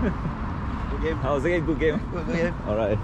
Good game. How was the game? Good game. Good game. All right.